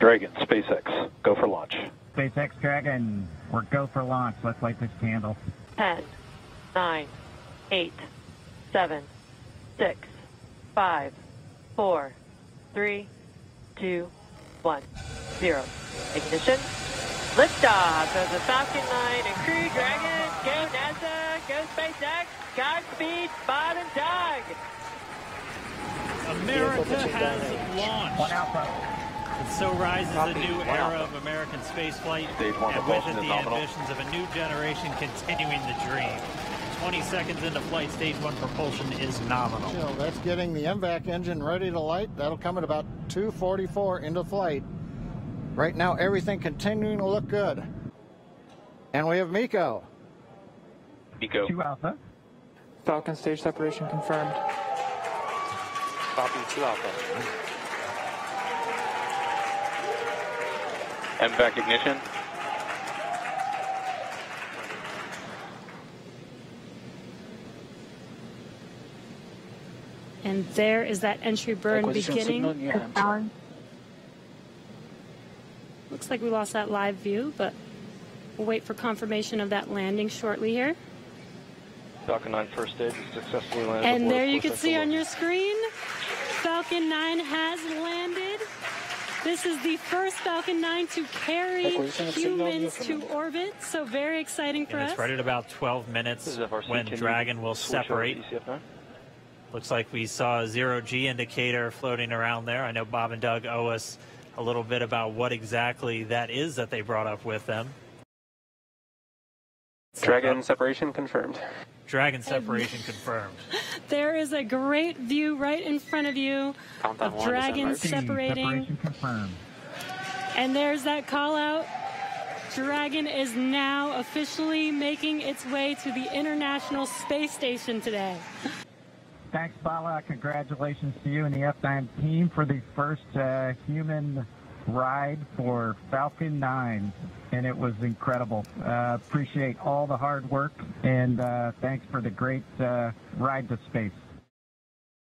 Dragon, SpaceX, go for launch. SpaceX Dragon, we're go for launch. Let's light this candle. 10, 9, 8, 7, 6, 5, 4, 3, 2, 1, 0. Ignition. Liftoff of the Falcon 9 and Crew Dragon. Go NASA, go SpaceX, Godspeed, Bob and Doug. America has One launched. Alpha. And so rises a new One era of American spaceflight, and with it the nominal. ambitions of a new generation continuing the dream. 20 seconds into flight, stage one propulsion is nominal. So that's getting the MVAC engine ready to light. That'll come at about 244 into flight. Right now, everything continuing to look good. And we have MECO. Eco, Two Alpha. Falcon stage separation confirmed. copy 2 Alpha. MVAC ignition. And there is that entry burn Acquisition beginning. signal in. Looks like we lost that live view, but we'll wait for confirmation of that landing shortly here. Falcon 9 first stage is successfully landed. And there you can see on your screen, Falcon 9 has landed. This is the first Falcon 9 to carry humans to orbit, so very exciting for And us. it's right at about 12 minutes when Dragon will switch over to separate. Looks like we saw a zero G indicator floating around there. I know Bob and Doug owe us a little bit about what exactly that is that they brought up with them. Dragon separation confirmed. Dragon separation confirmed. There is a great view right in front of you Countdown of one, dragons separating. Separation confirmed. And there's that call out. Dragon is now officially making its way to the International Space Station today. Thanks, Bala. Congratulations to you and the F9 team for the first uh, human ride for Falcon 9. And it was incredible. Uh, appreciate all the hard work and uh, thanks for the great uh, ride to space.